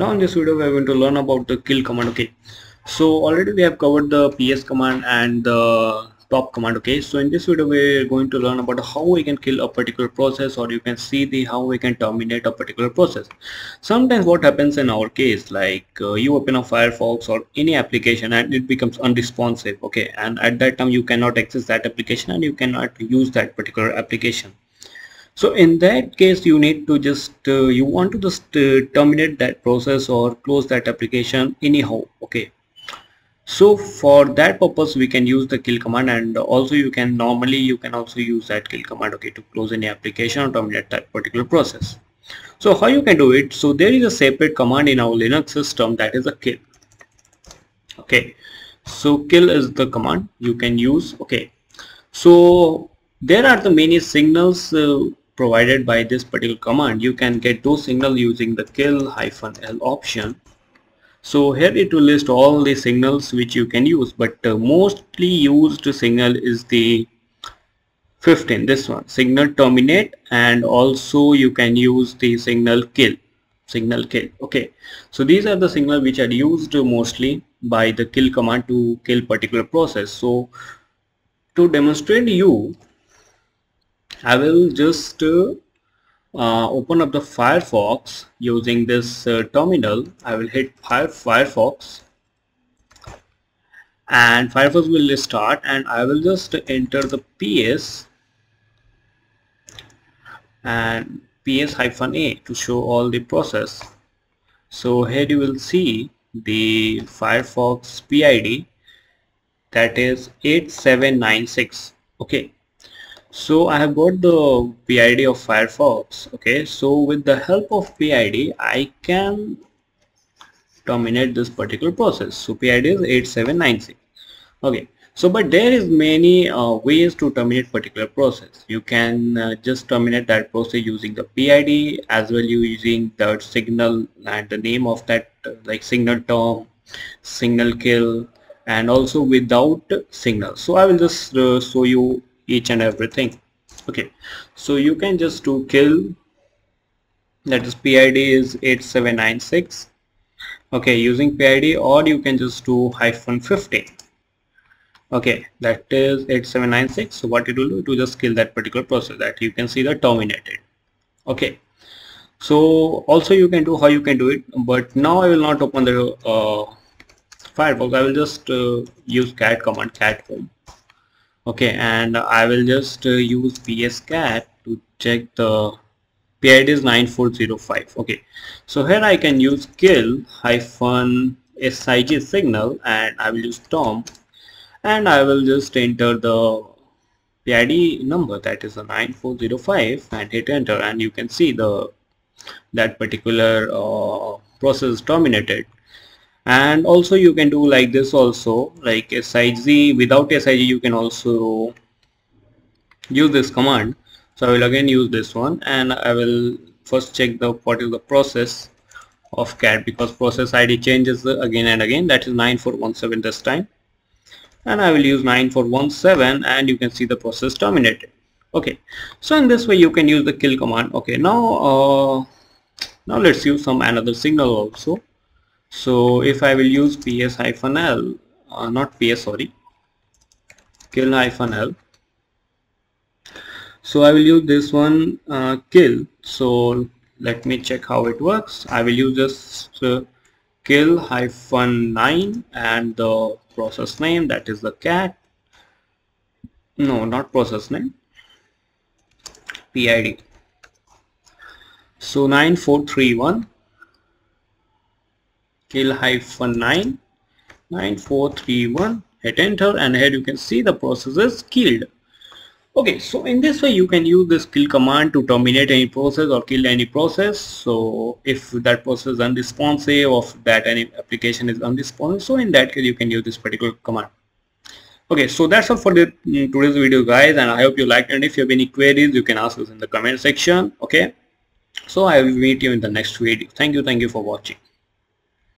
now in this video we are going to learn about the kill command okay? So already we have covered the ps command and the top command okay? So in this video we are going to learn about how we can kill a particular process or you can see the how we can terminate a particular process. Sometimes what happens in our case like uh, you open a firefox or any application and it becomes unresponsive okay? And at that time you cannot access that application and you cannot use that particular application so in that case you need to just uh, you want to just uh, terminate that process or close that application anyhow okay? So for that purpose we can use the kill command and also you can normally you can also use that kill command okay to close any application or terminate that particular process. So how you can do it? So there is a separate command in our linux system that is a kill okay? So kill is the command you can use okay? So there are the many signals uh, provided by this particular command you can get those signals using the kill hyphen l option. So here it will list all the signals which you can use but uh, mostly used signal is the 15 this one signal terminate and also you can use the signal kill signal kill okay. So these are the signals which are used mostly by the kill command to kill particular process. So to demonstrate you I will just uh, uh, open up the Firefox using this uh, terminal. I will hit Fire Firefox and Firefox will start and I will just enter the PS and ps-a to show all the process. So here you will see the Firefox PID that is 8796 okay so I have got the PID of Firefox okay? So with the help of PID I can terminate this particular process. So PID is 8796 okay? So but there is many uh, ways to terminate particular process. You can uh, just terminate that process using the PID as well you using the signal and the name of that like signal term signal kill and also without signal. So I will just uh, show you each and everything. Okay. So you can just do kill. That is PID is 8796 okay using PID or you can just do hyphen 50 okay that is 8796 so what it will do to just kill that particular process that you can see the terminated. Okay. So also you can do how you can do it but now I will not open the uh, Firefox I will just uh, use cat command cat home okay and I will just uh, use pscat to check the PID is 9405 okay so here I can use kill hyphen SIG signal and I will use term and I will just enter the PID number that is a 9405 and hit enter and you can see the that particular uh, process terminated and also you can do like this also like SIG without SIG you can also use this command. So I will again use this one and I will first check the what is the process of cat because process ID changes again and again. That is 9417 this time. And I will use 9417 and you can see the process terminated. Okay. So in this way you can use the kill command. Okay. Now uh, now let's use some another signal also so if I will use ps hyphen l uh, not ps sorry kill hyphen l. So I will use this one uh, kill. So let me check how it works. I will use this uh, kill hyphen 9 and the process name that is the cat. No not process name. PID so 9431 kill hyphen 9 9431 hit enter and here you can see the process is killed. Okay so in this way you can use this kill command to terminate any process or kill any process. So if that process is unresponsive or that any application is unresponsive so in that case you can use this particular command. Okay so that's all for the mm, today's video guys and i hope you liked and if you have any queries you can ask us in the comment section okay? So i will meet you in the next video. Thank you thank you for watching